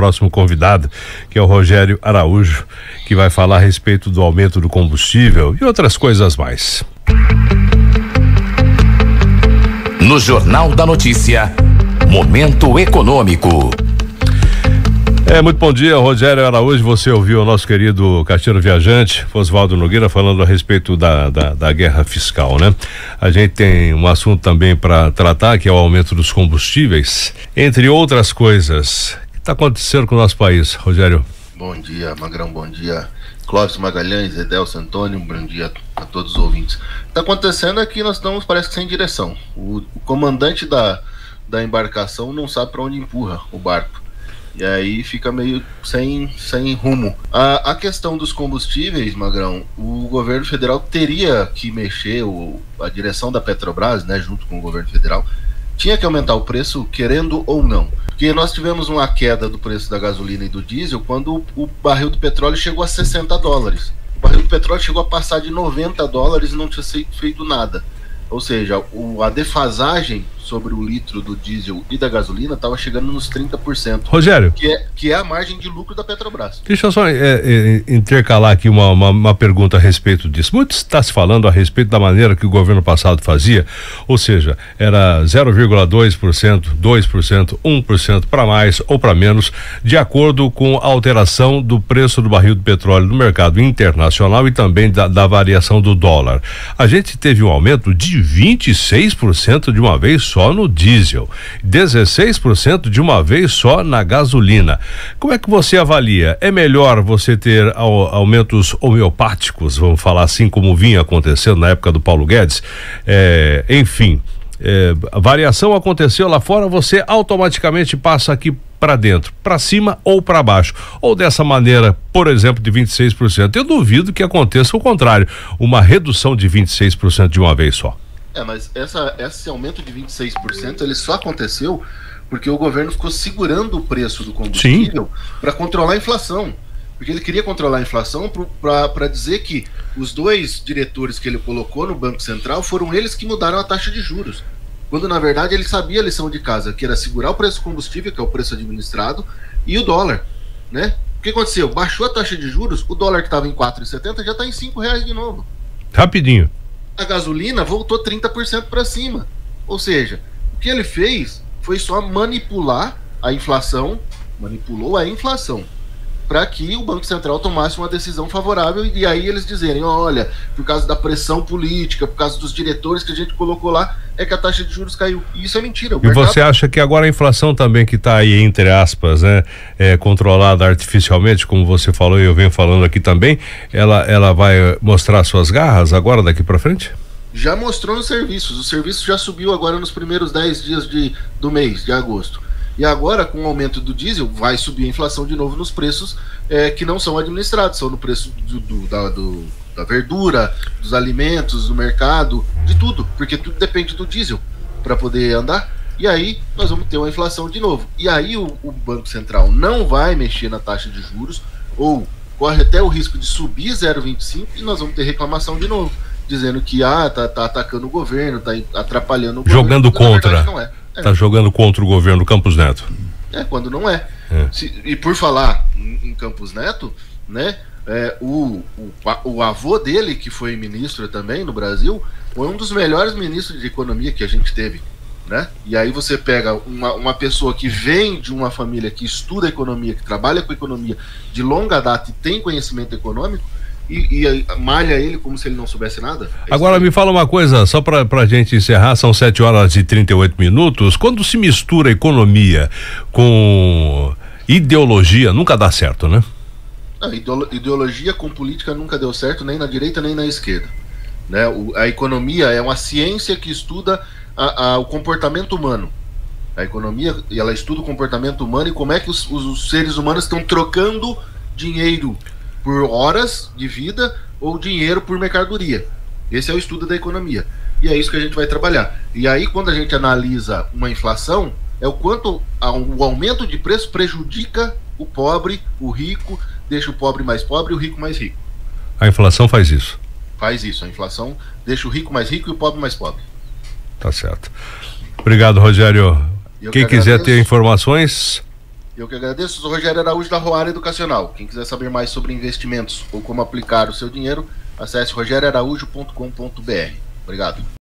próximo convidado, que é o Rogério Araújo, que vai falar a respeito do aumento do combustível e outras coisas mais. No Jornal da Notícia, Momento Econômico. É, muito bom dia, Rogério Araújo. Você ouviu o nosso querido Casteiro Viajante, Oswaldo Nogueira, falando a respeito da, da, da, guerra fiscal, né? A gente tem um assunto também para tratar, que é o aumento dos combustíveis, entre outras coisas. Está acontecendo com o nosso país, Rogério? Bom dia, Magrão, bom dia. Clóvis Magalhães, Edelso Antônio, bom dia a todos os ouvintes. Está acontecendo é que nós estamos, parece que sem direção. O, o comandante da, da embarcação não sabe para onde empurra o barco. E aí fica meio sem, sem rumo. A, a questão dos combustíveis, Magrão, o governo federal teria que mexer, o, a direção da Petrobras, né, junto com o governo federal, tinha que aumentar o preço, querendo ou não. Porque nós tivemos uma queda do preço da gasolina e do diesel quando o, barril do petróleo chegou a 60 dólares. O barril do petróleo chegou a passar de 90 dólares e não tinha feito nada. Ou seja, o, a defasagem sobre o litro do diesel e da gasolina estava chegando nos 30%. Rogério. Que é, que é a margem de lucro da Petrobras. Deixa eu só é, é, intercalar aqui uma, uma, uma, pergunta a respeito disso. Muito está se falando a respeito da maneira que o governo passado fazia, ou seja, era 0,2%, 2%, 1% para mais ou para menos, de acordo com a alteração do preço do barril de petróleo no mercado internacional e também da, da variação do dólar. A gente teve um aumento de 26% de uma vez só no diesel, 16% de uma vez só na gasolina. Como é que você avalia? É melhor você ter aumentos homeopáticos, vamos falar assim, como vinha acontecendo na época do Paulo Guedes? É, enfim. É, a variação aconteceu lá fora, você automaticamente passa aqui para dentro, para cima ou para baixo, ou dessa maneira, por exemplo, de 26%. Eu duvido que aconteça o contrário, uma redução de 26% de uma vez só. É, mas essa, esse aumento de 26% ele só aconteceu porque o governo ficou segurando o preço do combustível para controlar a inflação. Porque ele queria controlar a inflação para dizer que os dois diretores que ele colocou no Banco Central foram eles que mudaram a taxa de juros. Quando na verdade ele sabia a lição de casa, que era segurar o preço do combustível, que é o preço administrado, e o dólar. Né? O que aconteceu? Baixou a taxa de juros, o dólar que estava em 4,70 já está em 5 reais de novo. Rapidinho a gasolina voltou 30% para cima. Ou seja, o que ele fez foi só manipular a inflação, manipulou a inflação para que o Banco Central tomasse uma decisão favorável e aí eles dizerem, olha, por causa da pressão política, por causa dos diretores que a gente colocou lá, é que a taxa de juros caiu. E isso é mentira. e mercado... você acha que agora a inflação também que está aí, entre aspas, né, é, controlada artificialmente, como você falou e eu venho falando aqui também, ela, ela vai mostrar suas garras agora daqui para frente? Já mostrou nos serviços. O serviço já subiu agora nos primeiros 10 dias de, do mês, de agosto. E agora, com o aumento do diesel, vai subir a inflação de novo nos preços é, que não são administrados, são no preço do, do, da, do, da verdura, dos alimentos, do mercado, de tudo, porque tudo depende do diesel para poder andar. E aí nós vamos ter uma inflação de novo. E aí o, o, Banco Central não vai mexer na taxa de juros, ou corre até o risco de subir 0,25 e nós vamos ter reclamação de novo, dizendo que ah, tá, tá atacando o governo, tá atrapalhando o Jogando governo. Jogando contra. Não é. Está jogando contra o governo Campos Neto. É, quando não é. é. Se, e por falar em, em Campos Neto, né? É, o, o, o avô dele, que foi ministro também no Brasil, foi um dos melhores ministros de economia que a gente teve. Né? E aí você pega uma, uma pessoa que vem de uma família que estuda economia, que trabalha com economia de longa data e tem conhecimento econômico, e, e, malha ele como se ele não soubesse nada? É Agora me fala uma coisa, só para a gente encerrar, são 7 horas e 38 minutos. Quando se mistura economia com ideologia, nunca dá certo, né? Não, ideologia com política nunca deu certo, nem na direita nem na esquerda. Né? O, a economia é uma ciência que estuda a, a, o comportamento humano. A economia ela estuda o comportamento humano e como é que os, os, os seres humanos estão trocando dinheiro por horas de vida ou dinheiro por mercadoria. Esse é o estudo da economia. E é isso que a gente vai trabalhar. E aí, quando a gente analisa uma inflação, é o quanto o aumento de preço prejudica o pobre, o rico, deixa o pobre mais pobre e o rico mais rico. A inflação faz isso. Faz isso. A inflação deixa o rico mais rico e o pobre mais pobre. Tá certo. Obrigado, Rogério. Eu Quem que quiser ter informações, Eu que agradeço. Sou Rogério Araújo da Roara Educacional. Quem quiser saber mais sobre investimentos ou como aplicar o seu dinheiro, acesse rogérioaraújo.com.br. Obrigado.